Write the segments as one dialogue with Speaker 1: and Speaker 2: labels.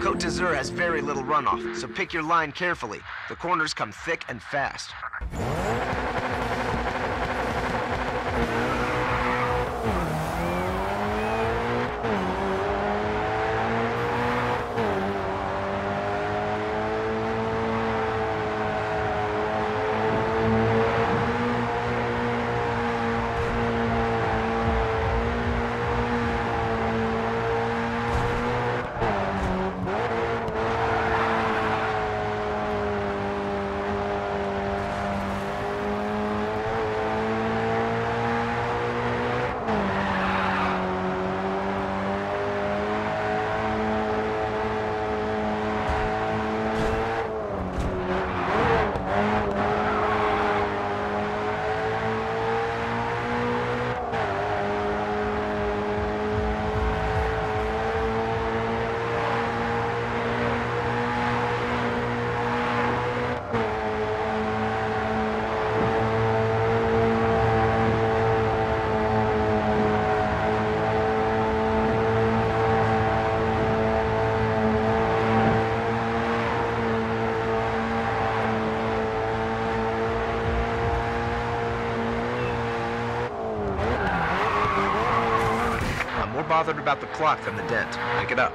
Speaker 1: Côte d'Azur has very little runoff, so pick your line carefully. The corners come thick and fast. Bothered about the clock than the dent. Pick it up.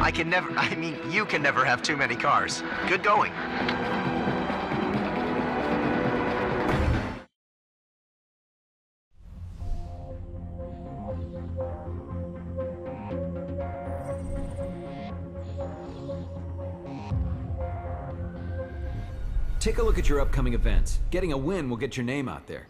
Speaker 1: I can never, I mean, you can never have too many cars. Good going.
Speaker 2: Take a look at your upcoming events. Getting a win will get your name out there.